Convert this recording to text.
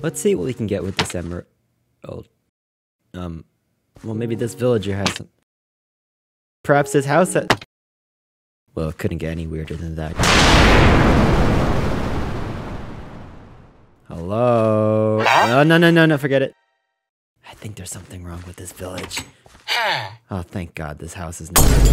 Let's see what we can get with this emerald. Um, well, maybe this villager has some. Perhaps his house that. Well, it couldn't get any weirder than that. Hello? No, no, no, no, no, forget it. I think there's something wrong with this village. Oh, thank God this house is not.